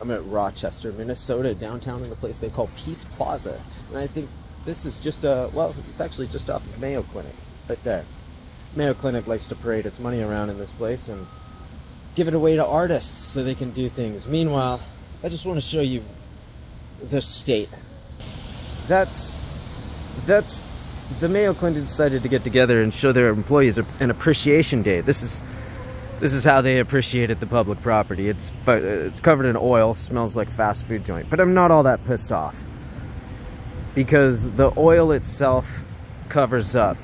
I'm at Rochester, Minnesota, downtown in the place they call Peace Plaza. And I think this is just a, well, it's actually just off of Mayo Clinic, right there. Mayo Clinic likes to parade its money around in this place and give it away to artists so they can do things. Meanwhile, I just want to show you the state. That's, that's, the Mayo Clinic decided to get together and show their employees an appreciation day. This is this is how they appreciated the public property. It's uh, it's covered in oil, smells like fast food joint. But I'm not all that pissed off because the oil itself covers up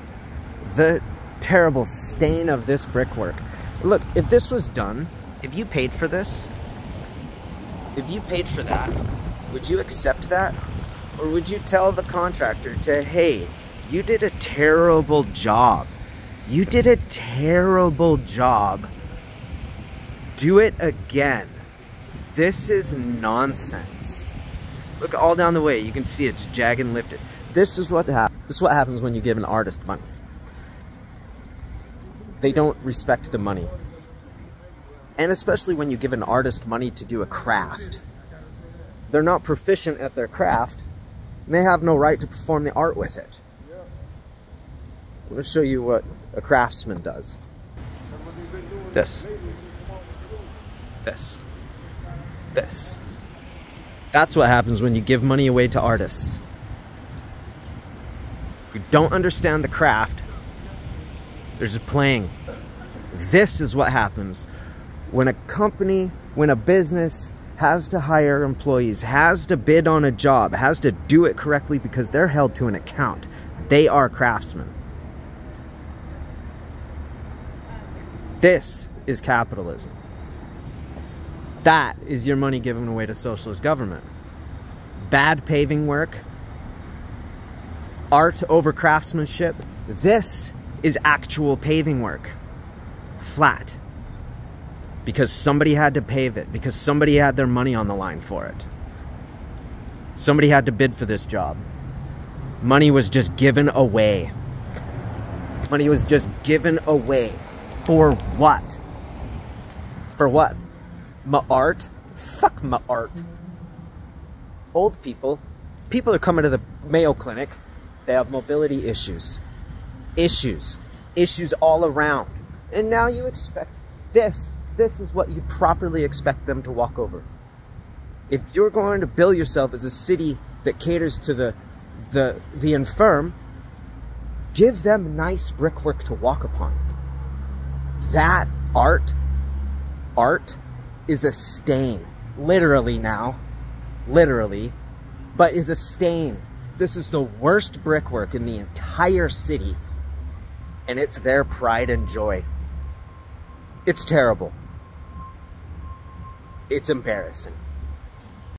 the terrible stain of this brickwork. Look, if this was done, if you paid for this, if you paid for that, would you accept that? Or would you tell the contractor to, hey, you did a terrible job. You did a terrible job do it again. This is nonsense. Look all down the way. You can see it's jagged and lifted. This is what happens. This is what happens when you give an artist money. They don't respect the money. And especially when you give an artist money to do a craft. They're not proficient at their craft. And they have no right to perform the art with it. I'm going to show you what a craftsman does. This. This. This. That's what happens when you give money away to artists. You don't understand the craft. They're just playing. This is what happens when a company, when a business has to hire employees, has to bid on a job, has to do it correctly because they're held to an account. They are craftsmen. This is capitalism. That is your money given away to socialist government. Bad paving work, art over craftsmanship. This is actual paving work. Flat. Because somebody had to pave it, because somebody had their money on the line for it. Somebody had to bid for this job. Money was just given away. Money was just given away. For what? For what? My art. Fuck my art. Old people, people are coming to the Mayo Clinic. They have mobility issues. Issues. Issues all around. And now you expect this. This is what you properly expect them to walk over. If you're going to bill yourself as a city that caters to the the the infirm, give them nice brickwork to walk upon. That art, art is a stain. Literally now. Literally. But is a stain. This is the worst brickwork in the entire city. And it's their pride and joy. It's terrible. It's embarrassing.